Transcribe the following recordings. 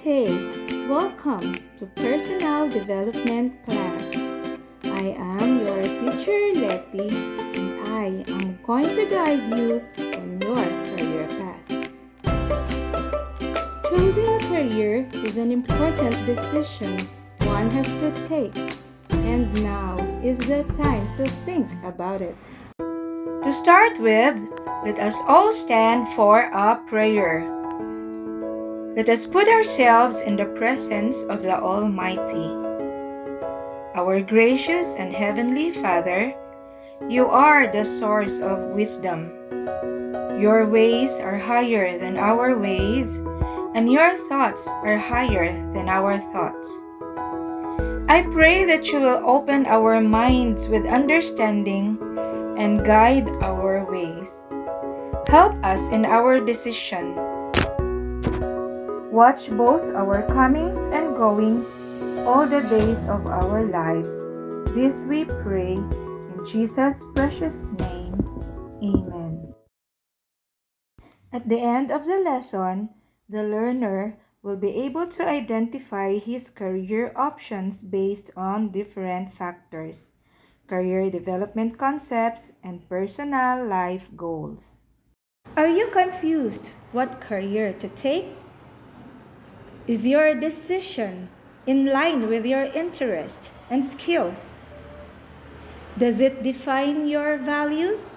Namaste. Welcome to Personal Development class. I am your teacher Letty and I am going to guide you on your career path. Choosing a career is an important decision one has to take and now is the time to think about it. To start with, let us all stand for a prayer. Let us put ourselves in the presence of the Almighty. Our gracious and heavenly Father, you are the source of wisdom. Your ways are higher than our ways, and your thoughts are higher than our thoughts. I pray that you will open our minds with understanding and guide our ways. Help us in our decision. Watch both our comings and goings all the days of our lives. This we pray in Jesus' precious name. Amen. At the end of the lesson, the learner will be able to identify his career options based on different factors, career development concepts, and personal life goals. Are you confused what career to take? Is your decision in line with your interest and skills? Does it define your values?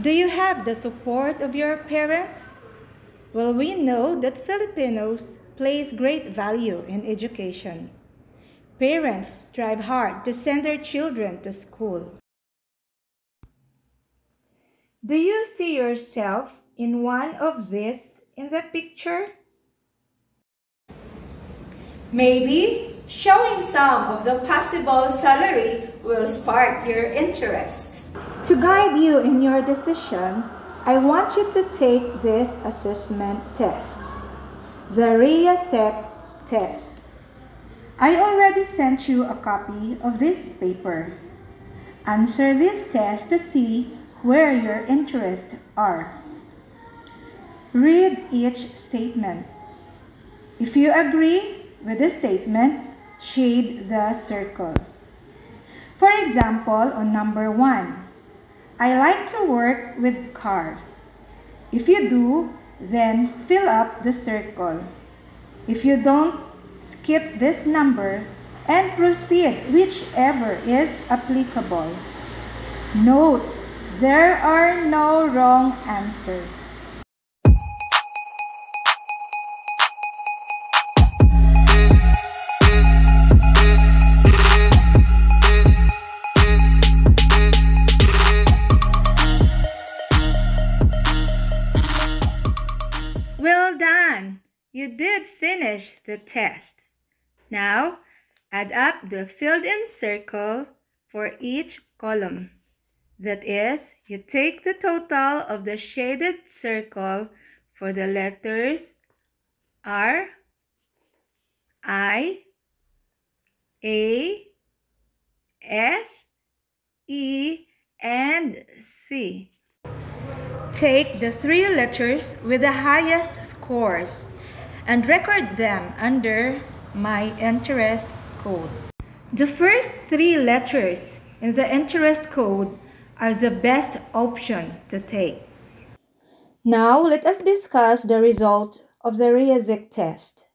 Do you have the support of your parents? Well, we know that Filipinos place great value in education. Parents strive hard to send their children to school. Do you see yourself in one of these in the picture? Maybe showing some of the possible salary will spark your interest. To guide you in your decision, I want you to take this assessment test, the RIASEC test. I already sent you a copy of this paper. Answer this test to see where your interests are. Read each statement. If you agree with the statement, shade the circle. For example, on number one, I like to work with cars. If you do, then fill up the circle. If you don't, skip this number and proceed whichever is applicable. Note, there are no wrong answers. Finish the test. Now, add up the filled-in circle for each column. That is, you take the total of the shaded circle for the letters R, I, A, S, E, and C. Take the three letters with the highest scores and record them under my interest code. The first three letters in the interest code are the best option to take. Now let us discuss the result of the RIASEC test.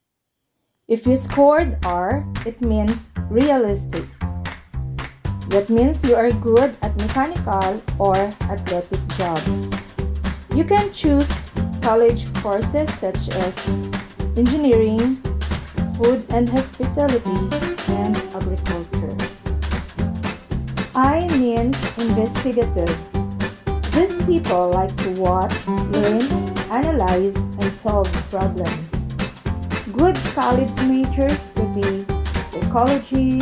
If you scored R, it means realistic. That means you are good at mechanical or athletic jobs. You can choose college courses such as engineering, food and hospitality, and agriculture. I means investigative. These people like to watch, learn, analyze, and solve problems. Good college majors could be psychology,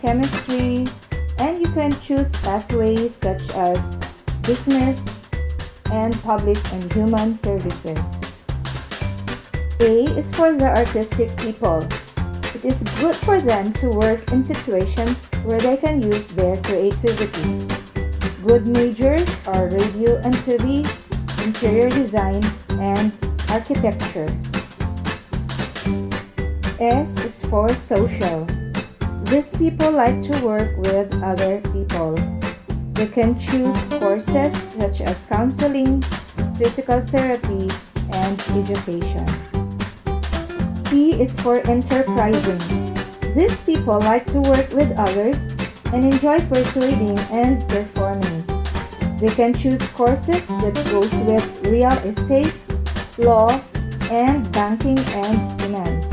chemistry, and you can choose pathways such as business and public and human services. A is for the artistic people. It is good for them to work in situations where they can use their creativity. Good majors are radio and TV, interior design, and architecture. S is for social. These people like to work with other people. They can choose courses such as counseling, physical therapy, and education. E is for enterprising. These people like to work with others and enjoy persuading and performing. They can choose courses that goes with real estate, law, and banking and finance.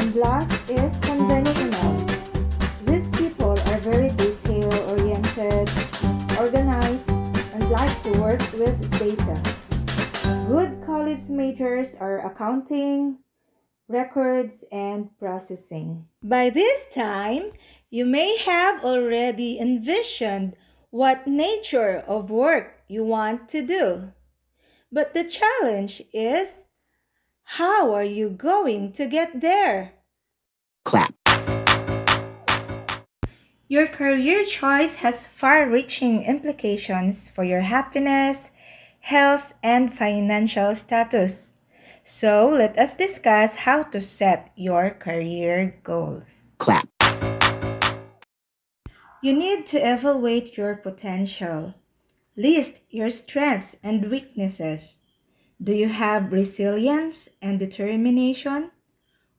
And last is conventional. Good college majors are accounting, records, and processing. By this time, you may have already envisioned what nature of work you want to do. But the challenge is how are you going to get there? Clap. Your career choice has far reaching implications for your happiness, health, and financial status. So let us discuss how to set your career goals. Clap. You need to evaluate your potential. List your strengths and weaknesses. Do you have resilience and determination?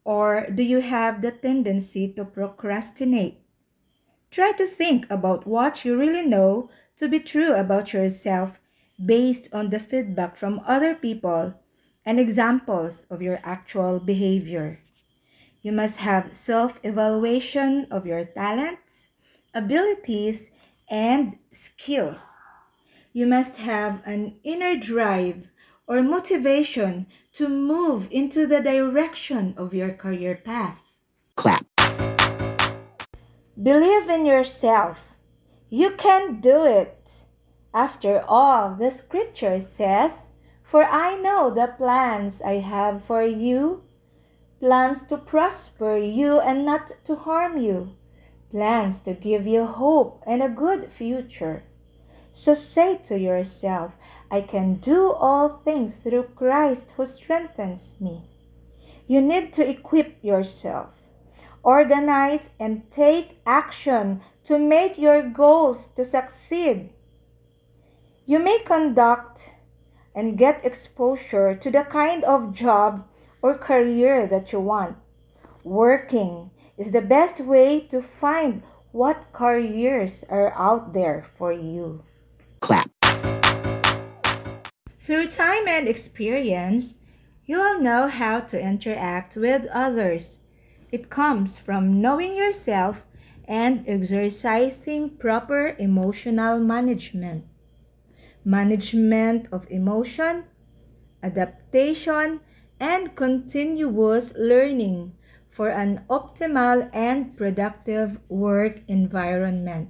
Or do you have the tendency to procrastinate? Try to think about what you really know to be true about yourself based on the feedback from other people and examples of your actual behavior. You must have self evaluation of your talents, abilities, and skills. You must have an inner drive or motivation to move into the direction of your career path. Clap. Believe in yourself. You can do it. After all, the scripture says, For I know the plans I have for you plans to prosper you and not to harm you, plans to give you hope and a good future. So say to yourself, I can do all things through Christ who strengthens me. You need to equip yourself, organize, and take action to make your goals to succeed. You may conduct and get exposure to the kind of job or career that you want. Working is the best way to find what careers are out there for you. Clap. Through time and experience, you will know how to interact with others. It comes from knowing yourself and exercising proper emotional management. Management of emotion, adaptation, and continuous learning for an optimal and productive work environment.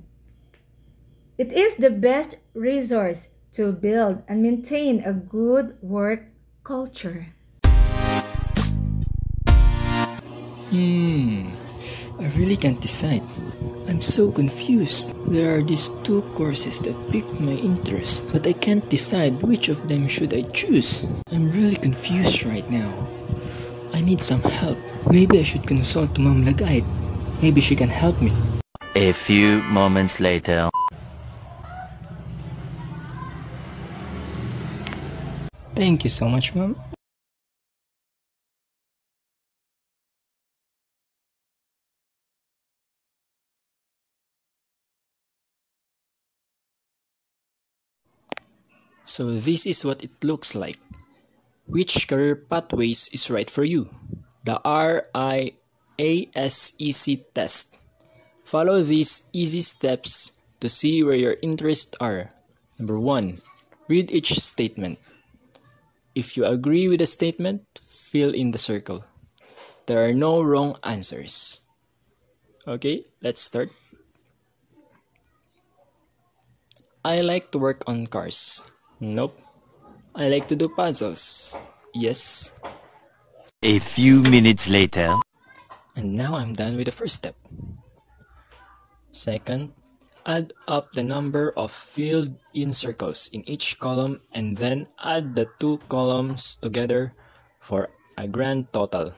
It is the best resource to build and maintain a good work culture. Hmm, I really can't decide. I'm so confused. There are these two courses that piqued my interest, but I can't decide which of them should I choose. I'm really confused right now. I need some help. Maybe I should consult Mom Lagait. Maybe she can help me. A few moments later. Thank you so much, Mom. So this is what it looks like. Which career pathways is right for you? The RIASEC test. Follow these easy steps to see where your interests are. Number 1. Read each statement. If you agree with a statement, fill in the circle. There are no wrong answers. Okay, let's start. I like to work on cars. Nope. I like to do puzzles. Yes. A few minutes later. And now I'm done with the first step. Second, add up the number of filled in circles in each column and then add the two columns together for a grand total.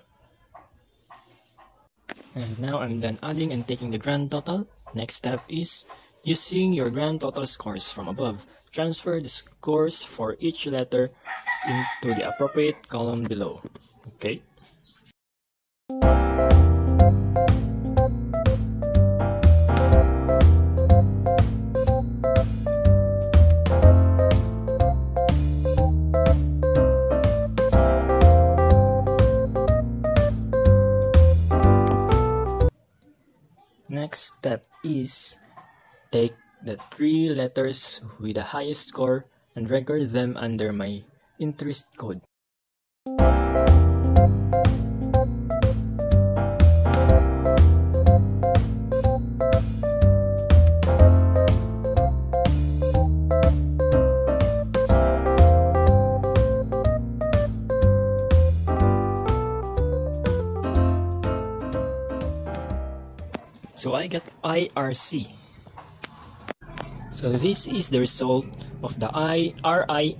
And now I'm done adding and taking the grand total. Next step is using your grand total scores from above. Transfer the scores for each letter into the appropriate column below. Okay? Next step is take the three letters with the highest score and record them under my interest code. So I got IRC. So this is the result of the IRIASEC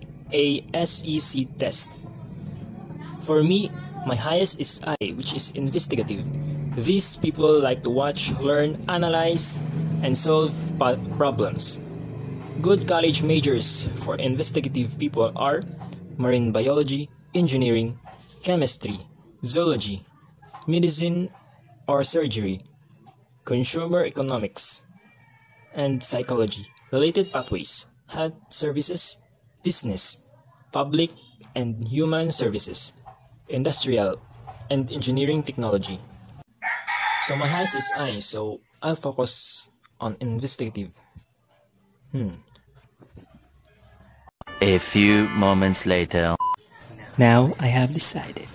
test. For me, my highest is I, which is investigative. These people like to watch, learn, analyze, and solve problems. Good college majors for investigative people are marine biology, engineering, chemistry, zoology, medicine or surgery, consumer economics, and psychology, related pathways, health services, business, public and human services, industrial, and engineering technology. So my highest is I, so I'll focus on investigative. Hmm. A few moments later. Now I have decided.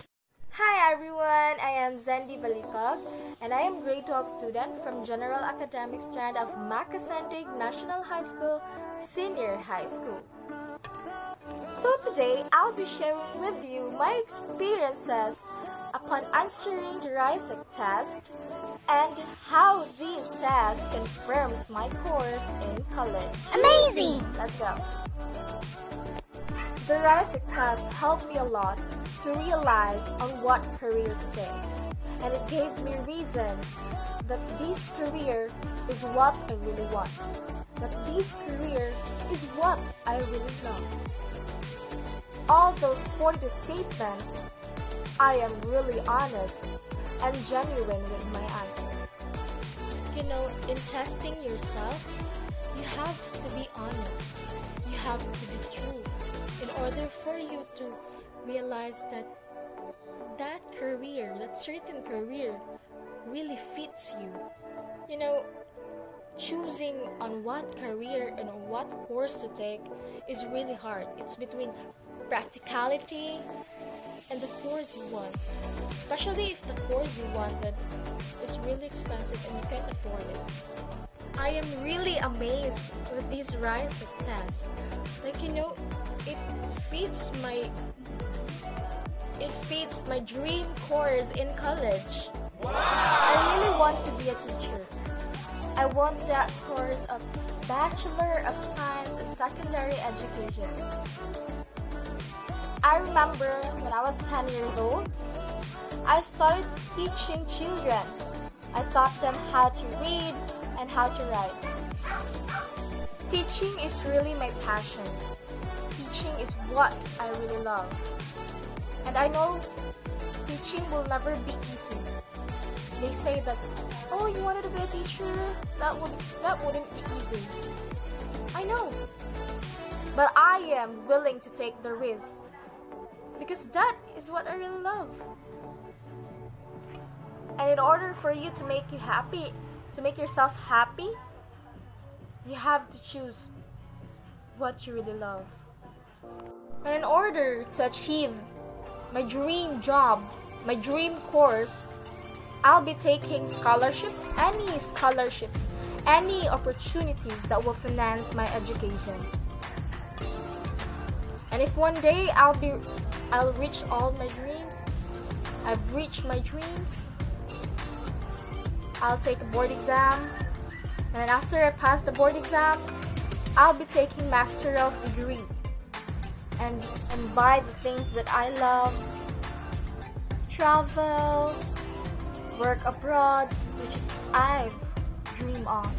Hi everyone, I am Zendi Balikog and I am grade 12 student from General Academic Strand of Macasandig National High School, Senior High School. So today I'll be sharing with you my experiences upon answering the RISEC test and how these tests confirms my course in college. Amazing! Let's go. The RISEC test helped me a lot to realize on what career to take. And it gave me reason that this career is what I really want. That this career is what I really love. All those 42 statements, I am really honest and genuine with my answers. You know, in testing yourself, you have to be honest. You have to be true in order for you to realize that career, that certain career, really fits you. You know, choosing on what career and what course to take is really hard. It's between practicality and the course you want. Especially if the course you wanted is really expensive and you can't afford it. I am really amazed with these RISEC tests. Like you know, it fits my it fits my dream course in college. I really want to be a teacher. I want that course of Bachelor of Science in Secondary Education. I remember when I was 10 years old, I started teaching children. I taught them how to read and how to write. Teaching is really my passion. Teaching is what I really love. And I know teaching will never be easy. They say that, oh, you wanted to be a teacher? That would that wouldn't be easy. I know. But I am willing to take the risk. Because that is what I really love. And in order for you to make you happy, to make yourself happy, you have to choose what you really love. And in order to achieve my dream job, my dream course, I'll be taking scholarships, any scholarships, any opportunities that will finance my education. And if one day I'll be I'll reach all my dreams, I've reached my dreams, I'll take a board exam, and after I pass the board exam, I'll be taking master's degree and and buy the things that I love, travel, work abroad, which is I dream of.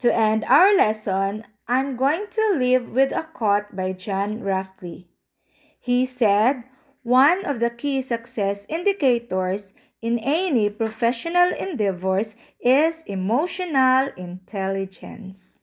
To end our lesson, I'm going to leave with a quote by John Rafferty. He said, One of the key success indicators in any professional endeavors is emotional intelligence.